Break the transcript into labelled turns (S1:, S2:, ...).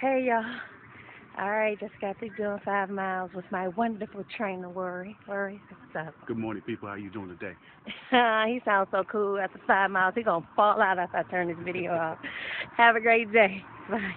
S1: Hey y'all. Alright, just got through doing five miles with my wonderful trainer, Rory. Rory, what's up?
S2: Good morning, people. How you doing today?
S1: he sounds so cool after five miles. He gonna fall out after I turn this video off. Have a great day. Bye.